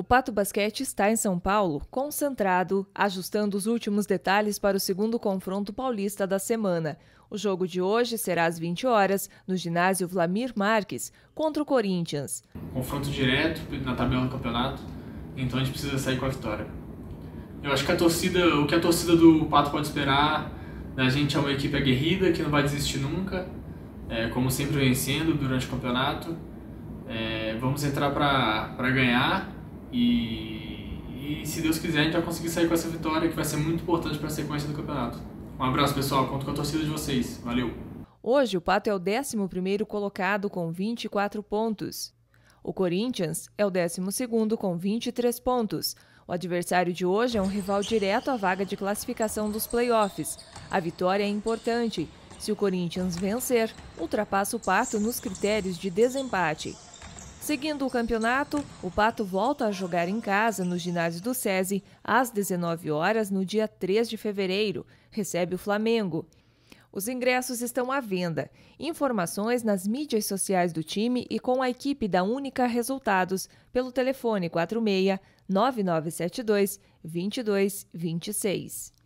O Pato Basquete está em São Paulo, concentrado, ajustando os últimos detalhes para o segundo confronto paulista da semana. O jogo de hoje será às 20 horas, no ginásio Vlamir Marques, contra o Corinthians. Confronto direto na tabela do campeonato, então a gente precisa sair com a vitória. Eu acho que a torcida, o que a torcida do Pato pode esperar da gente é uma equipe aguerrida, que não vai desistir nunca, é, como sempre vencendo durante o campeonato. É, vamos entrar para ganhar e, e, se Deus quiser, a gente vai conseguir sair com essa vitória que vai ser muito importante para a sequência do campeonato. Um abraço, pessoal. Conto com a torcida de vocês. Valeu! Hoje, o Pato é o 11 colocado com 24 pontos. O Corinthians é o 12 com 23 pontos. O adversário de hoje é um rival direto à vaga de classificação dos playoffs. A vitória é importante. Se o Corinthians vencer, ultrapassa o Pato nos critérios de desempate. Seguindo o campeonato, o Pato volta a jogar em casa no ginásio do SESI às 19 horas no dia 3 de fevereiro. Recebe o Flamengo. Os ingressos estão à venda. Informações nas mídias sociais do time e com a equipe da Única Resultados pelo telefone 46 9972 2226.